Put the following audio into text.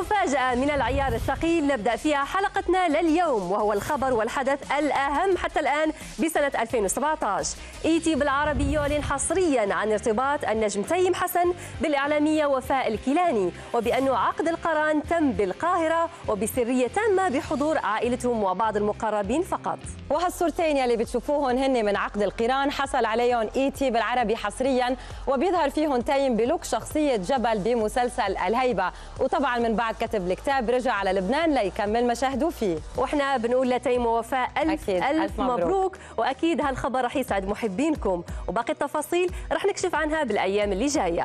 move مفاجأة من العيار الثقيل. نبدأ فيها حلقتنا لليوم وهو الخبر والحدث الأهم حتى الآن بسنة 2017 إيتي بالعربي يعلن حصريا عن ارتباط النجم تيم حسن بالإعلامية وفاء الكيلاني وبأنه عقد القران تم بالقاهرة وبسرية تامة بحضور عائلتهم وبعض المقربين فقط. وهالصورتين يلي بتشوفوهم هن من عقد القران حصل عليهم ايتي بالعربي حصريا وبيظهر فيهم تيم ب look شخصية جبل بمسلسل الهيبة. وطبعا من بعد كتب الكتاب رجع على لبنان ليكمل مشاهده فيه وإحنا بنقول لتيم ووفاء ألف, أكيد. ألف, ألف مبروك. مبروك. وأكيد هالخبر رح يسعد محبينكم وباقي التفاصيل رح نكشف عنها بالأيام اللي جاية